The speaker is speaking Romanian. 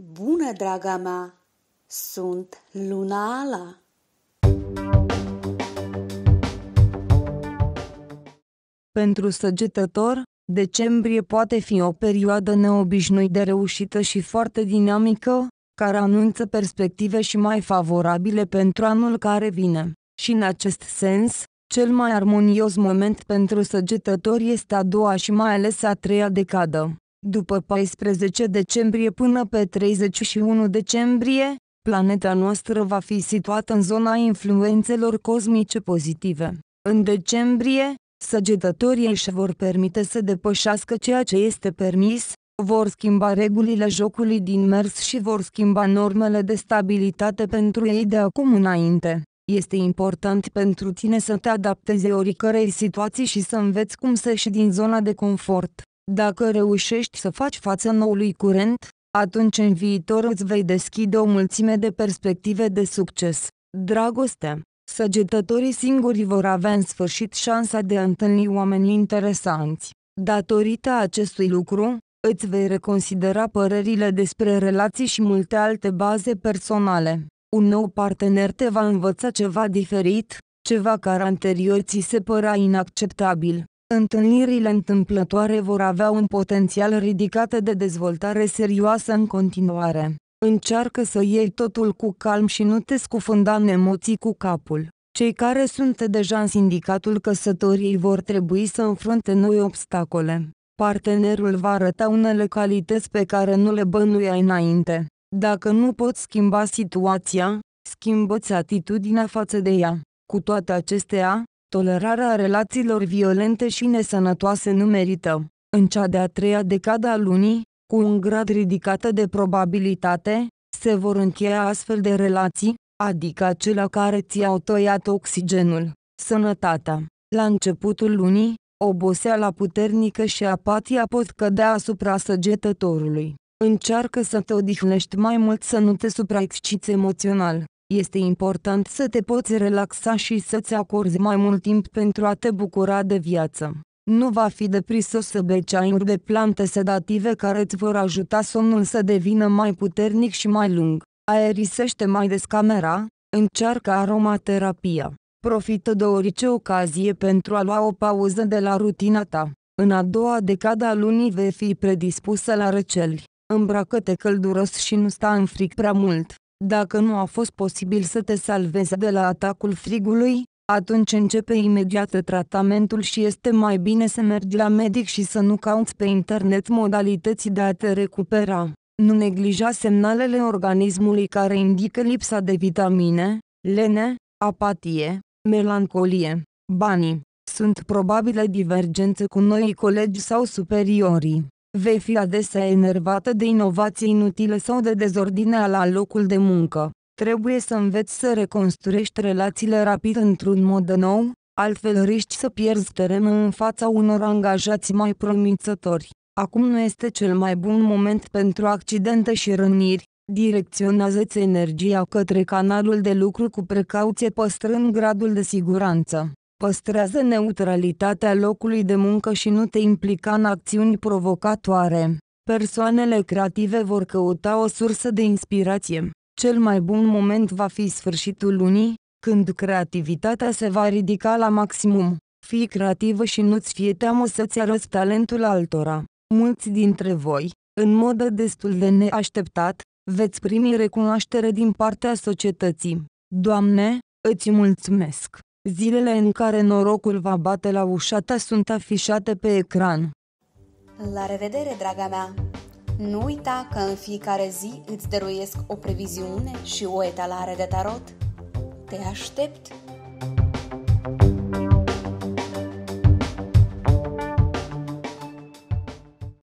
Bună, draga mea! Sunt Luna Ala. Pentru săgetător, decembrie poate fi o perioadă neobișnuit de reușită și foarte dinamică, care anunță perspective și mai favorabile pentru anul care vine. Și în acest sens, cel mai armonios moment pentru săgetători este a doua și mai ales a treia decadă. După 14 decembrie până pe 31 decembrie, planeta noastră va fi situată în zona influențelor cosmice pozitive. În decembrie, săgetătorii își vor permite să depășească ceea ce este permis, vor schimba regulile jocului din mers și vor schimba normele de stabilitate pentru ei de acum înainte. Este important pentru tine să te adaptezi oricărei situații și să înveți cum să ieși din zona de confort. Dacă reușești să faci față noului curent, atunci în viitor îți vei deschide o mulțime de perspective de succes. Dragoste Săgetătorii singuri vor avea în sfârșit șansa de a întâlni oameni interesanți. Datorită acestui lucru, îți vei reconsidera părerile despre relații și multe alte baze personale. Un nou partener te va învăța ceva diferit, ceva care anterior ți se părea inacceptabil. Întâlnirile întâmplătoare vor avea un potențial ridicat de dezvoltare serioasă în continuare. Încearcă să iei totul cu calm și nu te scufunda în emoții cu capul. Cei care sunt deja în sindicatul căsătoriei vor trebui să înfrunte noi obstacole. Partenerul va arăta unele calități pe care nu le bănuiai înainte. Dacă nu poți schimba situația, schimbă-ți atitudinea față de ea. Cu toate acestea, tolerarea relațiilor violente și nesănătoase nu merită. În cea de-a treia decadă a lunii, cu un grad ridicat de probabilitate, se vor încheia astfel de relații, adică acelea care ți-au tăiat oxigenul, sănătatea. La începutul lunii, oboseala puternică și apatia pot cădea asupra săgetătorului. Încearcă să te odihnești mai mult să nu te supraexciți emoțional. Este important să te poți relaxa și să-ți acorzi mai mult timp pentru a te bucura de viață. Nu va fi de prisos să bei ceaiuri de plante sedative care îți vor ajuta somnul să devină mai puternic și mai lung. Aerisește mai des camera, încearcă aromaterapia. Profită de orice ocazie pentru a lua o pauză de la rutina ta. În a doua decadă a lunii vei fi predispusă la răceli. Îmbracă-te călduros și nu sta în frig prea mult. Dacă nu a fost posibil să te salvezi de la atacul frigului, atunci începe imediat tratamentul și este mai bine să mergi la medic și să nu cauți pe internet modalități de a te recupera. Nu neglija semnalele organismului care indică lipsa de vitamine, lene, apatie, melancolie, banii. Sunt probabile divergențe cu noi colegi sau superiorii. Vei fi adesea enervată de inovații inutile sau de dezordine la locul de muncă. Trebuie să înveți să reconstruiești relațiile rapid într-un mod nou, altfel riști să pierzi terenul în fața unor angajați mai promițători. Acum nu este cel mai bun moment pentru accidente și răniri. Direcționează-ți energia către canalul de lucru cu precauție păstrând gradul de siguranță. Păstrează neutralitatea locului de muncă și nu te implica în acțiuni provocatoare. Persoanele creative vor căuta o sursă de inspirație. Cel mai bun moment va fi sfârșitul lunii, când creativitatea se va ridica la maximum. Fii creativă și nu-ți fie teamă să-ți arăți talentul altora. Mulți dintre voi, în mod destul de neașteptat, veți primi recunoaștere din partea societății. Doamne, îți mulțumesc! Zilele în care norocul va bate la ușa ta sunt afișate pe ecran. La revedere, draga mea! Nu uita că în fiecare zi îți dăruiesc o previziune și o etalare de tarot. Te aștept!